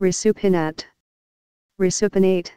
Resupinate. Resupinate.